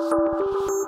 you